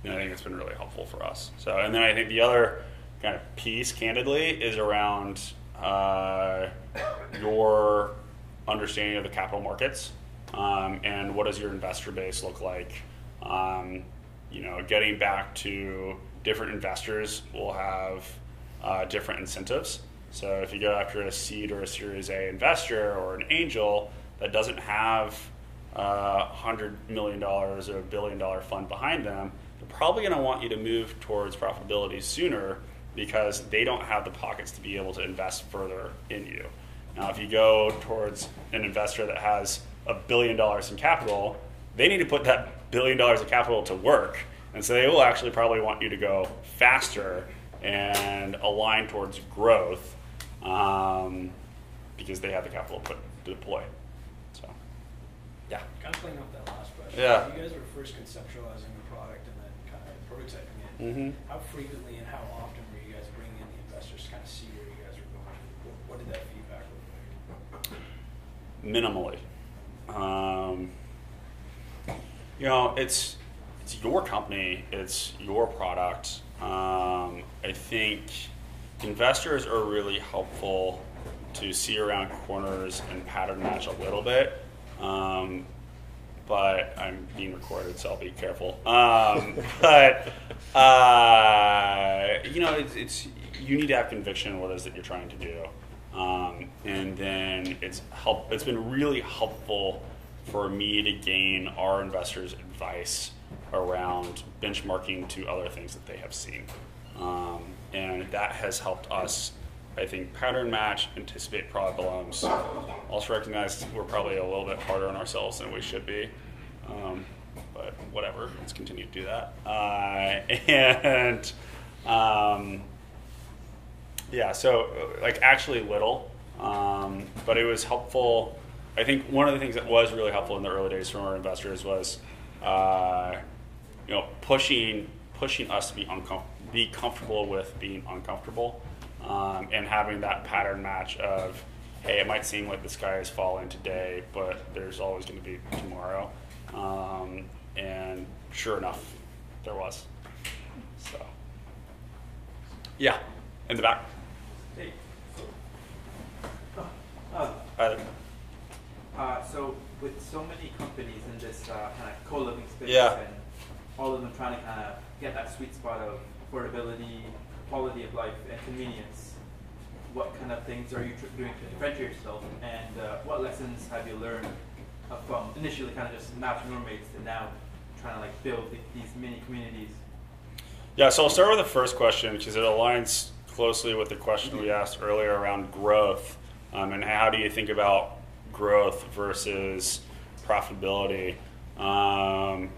and I think it's been really helpful for us. So, and then I think the other kind of piece, candidly, is around uh, your understanding of the capital markets um, and what does your investor base look like. Um, you know, getting back to different investors will have uh, different incentives. So if you go after a seed or a Series A investor or an angel that doesn't have uh, $100 million or a billion dollar fund behind them, they're probably going to want you to move towards profitability sooner because they don't have the pockets to be able to invest further in you. Now, if you go towards an investor that has a billion dollars in capital, they need to put that billion dollars of capital to work. And so they will actually probably want you to go faster and align towards growth um, because they have the capital put, to deploy. So, yeah. Kind of playing off that last question. Yeah. You guys were first conceptualizing the product and then kind of prototyping it. Mhm. How frequently and how often were you guys bringing in the investors to kind of see where you guys were going? What, what did that feedback look like? minimally. Um, you know, it's it's your company, it's your product. Um, I think investors are really helpful to see around corners and pattern match a little bit. Um, but I'm being recorded, so I'll be careful. Um, but uh, you know, it's, it's you need to have conviction in what it is that you're trying to do, um, and then it's help. It's been really helpful for me to gain our investors' advice around benchmarking to other things that they have seen, um, and that has helped us. I think pattern match, anticipate problems. Also recognize we're probably a little bit harder on ourselves than we should be. Um, but whatever, let's continue to do that. Uh, and um, yeah, so uh, like actually little, um, but it was helpful. I think one of the things that was really helpful in the early days from our investors was, uh, you know, pushing pushing us to be uncom- be comfortable with being uncomfortable, um, and having that pattern match of, hey, it might seem like the sky is falling today, but there's always going to be tomorrow, um, and sure enough, there was. So, yeah, in the back. Hey. Uh, Either. Uh, so with so many companies in this uh, kind of co-living space Yeah. and all of them trying to kind of get that sweet spot of affordability, quality of life, and convenience, what kind of things are you tr- doing to differentiate yourself, and uh, what lessons have you learned from initially kind of just matching roommates to now trying to like build th- these mini communities? Yeah, so I'll start with the first question because it aligns closely with the question we asked earlier around growth um, and how do you think about growth versus profitability. Um,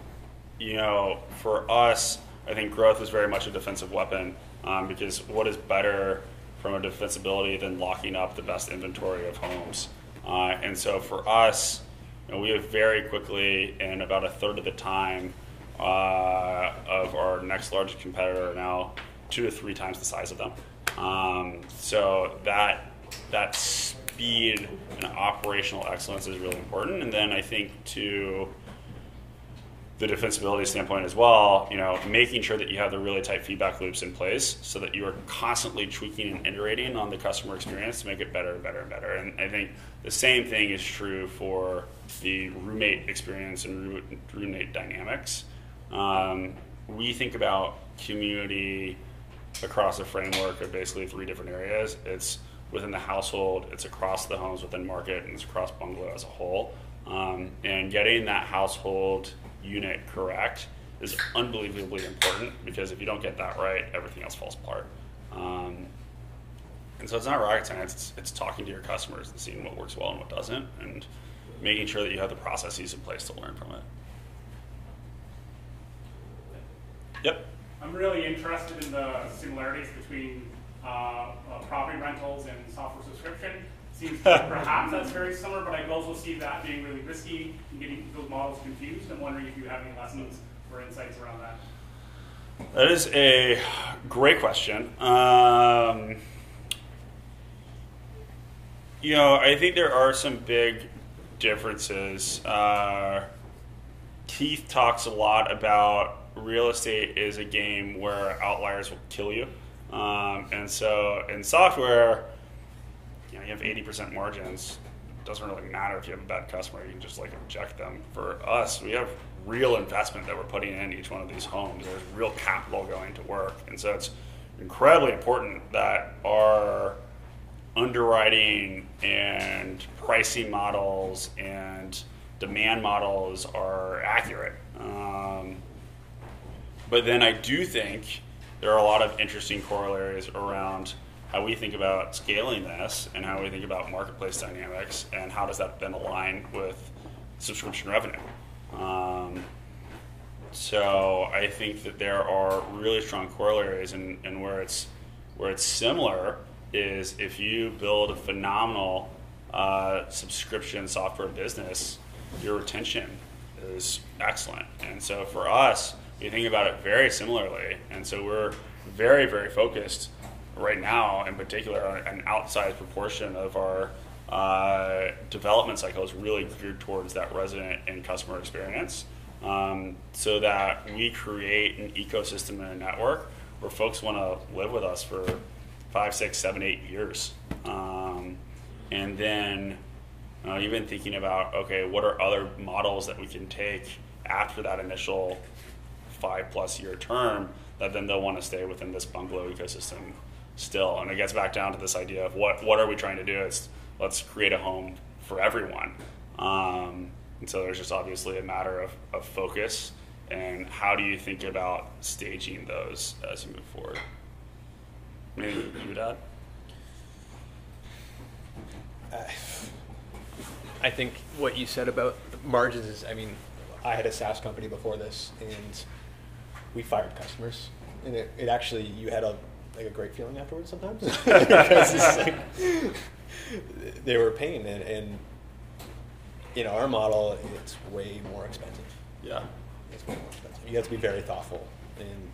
you know, for us, I think growth is very much a defensive weapon um, because what is better from a defensibility than locking up the best inventory of homes? Uh, and so for us, you know, we have very quickly, in about a third of the time, uh, of our next largest competitor now two to three times the size of them. Um, so that that speed and operational excellence is really important. And then I think to the defensibility standpoint as well, you know, making sure that you have the really tight feedback loops in place so that you are constantly tweaking and iterating on the customer experience to make it better and better and better. And I think the same thing is true for the roommate experience and roommate dynamics. Um, we think about community across a framework of basically three different areas. It's within the household, it's across the homes within market, and it's across bungalow as a whole. Um, and getting that household unit correct is unbelievably important because if you don't get that right, everything else falls apart. Um, and so it's not rocket science. It's, it's talking to your customers and seeing what works well and what doesn't, and making sure that you have the processes in place to learn from it. Yep. I'm really interested in the similarities between property rentals and software subscription. Seems perhaps that's very similar, but I also see that being really risky and getting those models confused. I'm wondering if you have any lessons or insights around that. That is a great question. Um, you know, I think there are some big differences. Uh, Keith talks a lot about real estate is a game where outliers will kill you. Um, and so in software, you know, you have 80% margins. it doesn't really matter if you have a bad customer, you can just like eject them. For us, we have real investment that we're putting in each one of these homes. There's real capital going to work. And so it's incredibly important that our underwriting and pricing models and demand models are accurate. Um, but then I do think there are a lot of interesting corollaries around how we think about scaling this and how we think about marketplace dynamics and how does that then align with subscription revenue. Um, so I think that there are really strong corollaries, and, and where it's where it's similar is if you build a phenomenal uh, subscription software business, your retention is excellent. And so for us, we think about it very similarly, and so we're very very focused right now, in particular, on an outsized proportion of our uh, development cycle is really geared towards that resident and customer experience um, so that we create an ecosystem and a network where folks want to live with us for five, six, seven, eight years. Um, and then uh, even thinking about, okay, what are other models that we can take after that initial five plus year term that then they'll want to stay within this bungalow ecosystem still. And it gets back down to this idea of what, what are we trying to do? It's let's create a home for everyone. Um, and so there's just obviously a matter of, of focus and how do you think about staging those as you move forward? Maybe you would add? Uh, I think what you said about margins is, I mean, I had a SaaS company before this, and we fired customers, and it, it actually you had a like a great feeling afterwards sometimes because it's like, they were paying, and, and in our model, it's way more expensive. Yeah. It's way more expensive. You have to be very thoughtful, and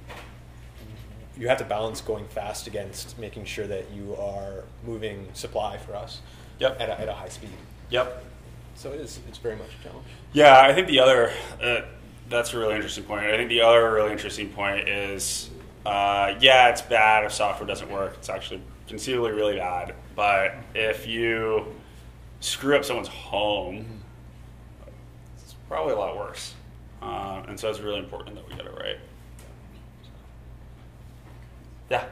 you have to balance going fast against making sure that you are moving supply for us. Yep. At a, at a high speed. Yep. So it is. It's very much a challenge. Yeah, I think the other uh, that's a really interesting point. I think the other really interesting point is, uh, yeah, it's bad if software doesn't work. It's actually conceivably really bad. But if you screw up someone's home, it's probably a lot worse. Uh, and so it's really important that we get it right. Yeah.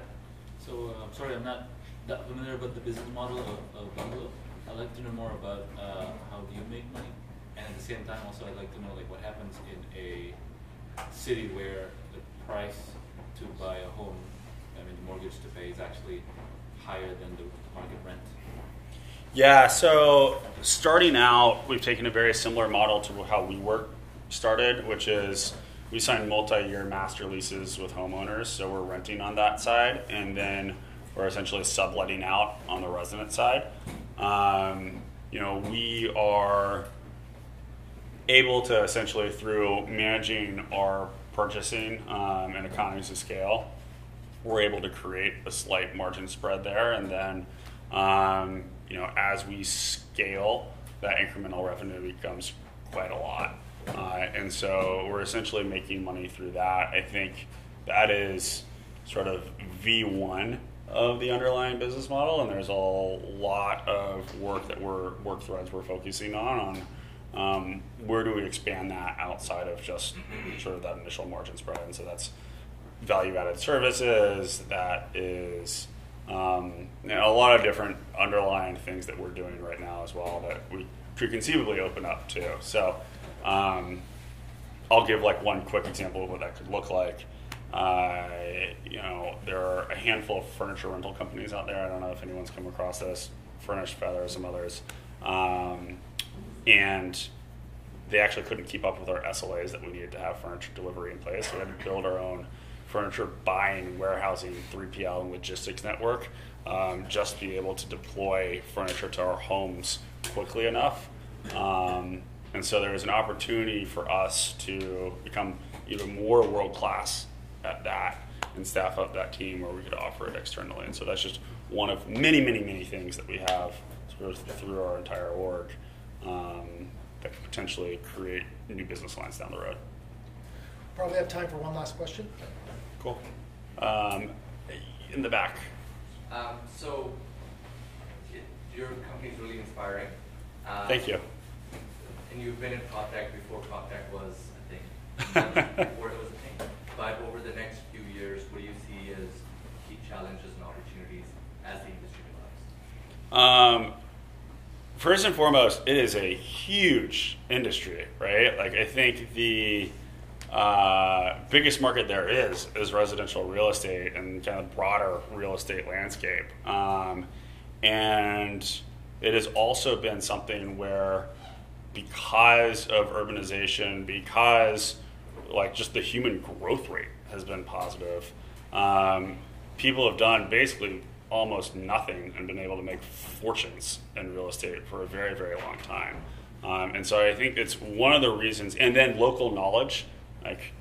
So uh, I'm sorry, I'm not that familiar about the business model of, of. I'd like to know more about uh, how do you make money, and at the same time, also I'd like to know like what happens in a city where the price to buy a home, I mean the mortgage to pay is actually higher than the market rent. Yeah, so starting out, we've taken a very similar model to how WeWork started, which is we sign multi-year master leases with homeowners, so we're renting on that side, and then we're essentially subletting out on the resident side. Um, you know, we are able to essentially through managing our purchasing um, and economies of scale, we're able to create a slight margin spread there, and then um, you know, as we scale, that incremental revenue becomes quite a lot. Uh, and so we're essentially making money through that. I think that is sort of V1 of the underlying business model, and there's a lot of work that we're work threads we're focusing on on um, where do we expand that outside of just sort of that initial margin spread. And so that's value-added services. That is um, you know, a lot of different underlying things that we're doing right now as well that we could conceivably open up to. So um, I'll give like one quick example of what that could look like. Uh, you know, there are a handful of furniture rental companies out there. I don't know if anyone's come across this. Fernish Feather, some others, um, and they actually couldn't keep up with our SLAs that we needed to have furniture delivery in place. So we had to build our own furniture buying, warehousing, 3PL, and logistics network um, just to be able to deploy furniture to our homes quickly enough. Um, and so there was an opportunity for us to become even more world class at that and staff up that team where we could offer it externally. And so that's just one of many, many, many things that we have of through our entire org um, that could potentially create new business lines down the road. Probably have time for one last question. Cool. Um, in the back. Um, so, your company is really inspiring. Uh, Thank you. And you've been in PropTech before PropTech was a thing, before it was a thing. But over the next few years, what do you see as key challenges and opportunities as the industry develops? Um, first and foremost, it is a huge industry, right? Like I think the uh, biggest market there is is residential real estate and kind of broader real estate landscape. Um, and it has also been something where because of urbanization, because like just the human growth rate has been positive, um, people have done basically almost nothing and been able to make fortunes in real estate for a very, very long time. Um, and so I think it's one of the reasons, and then local knowledge, like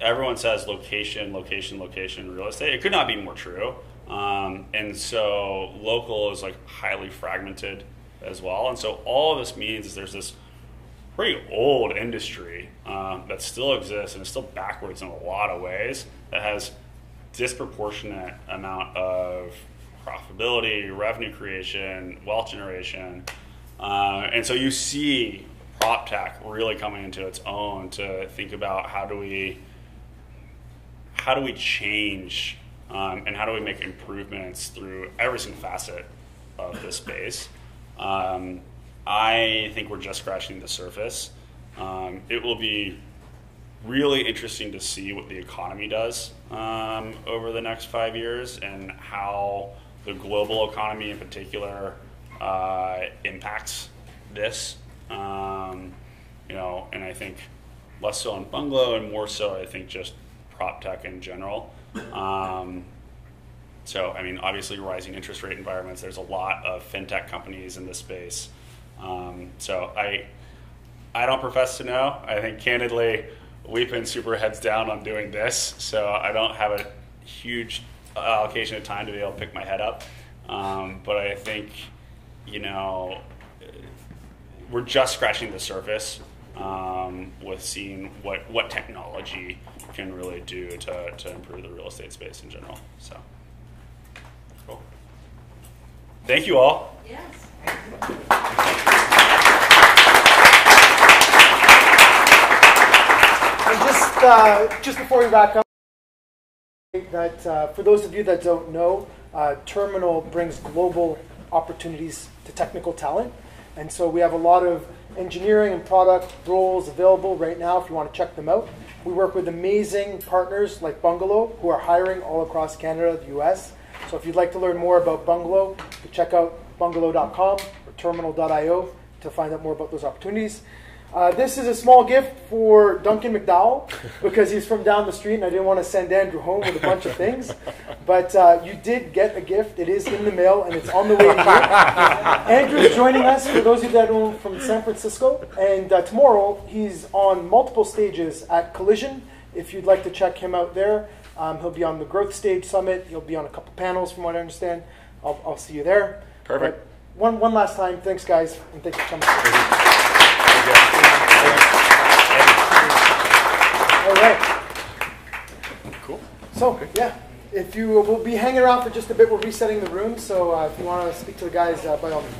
everyone says location, location, location real estate. It could not be more true. Um, and so local is like highly fragmented as well. And so all this means is there's this pretty old industry um, that still exists and is still backwards in a lot of ways that has disproportionate amount of profitability, revenue creation, wealth generation. Uh, and so you see prop tech really coming into its own to think about how do we how do we change um, and how do we make improvements through every single facet of this space. Um, I think we're just scratching the surface. Um, it will be really interesting to see what the economy does um, over the next five years and how the global economy in particular uh, impacts this. Um, you know, and I think less so on bungalow and more so I think just prop tech in general. Um, so, I mean, obviously, rising interest rate environments. There's a lot of fintech companies in this space. Um, so, I, I don't profess to know. I think, candidly, we've been super heads down on doing this. So, I don't have a huge allocation of time to be able to pick my head up. Um, but I think, you know, we're just scratching the surface um, with seeing what what technology can really do to, to improve the real estate space in general. So, cool. Thank you all. Yes. Uh, just before we wrap up, that uh, for those of you that don't know, uh, Terminal brings global opportunities to technical talent, and so we have a lot of engineering and product roles available right now. If you want to check them out, we work with amazing partners like Bungalow, who are hiring all across Canada, the U.S. So if you'd like to learn more about Bungalow, check out bungalow.com or terminal.io to find out more about those opportunities. Uh, this is a small gift for Duncan McDowell because he's from down the street and I didn't want to send Andrew home with a bunch of things. But uh, you did get a gift. It is in the mail and it's on the way you. Andrew's joining us, for those of you that know from San Francisco. And uh, tomorrow he's on multiple stages at Collision. If you'd like to check him out there, um, he'll be on the Growth Stage Summit. He'll be on a couple panels from what I understand. I'll, I'll see you there. Perfect. But one, one last time, thanks guys, and thanks for coming. All right. So, yeah, if you will be hanging around for just a bit, we're resetting the room. So, uh, if you want to speak to the guys, uh, by all means.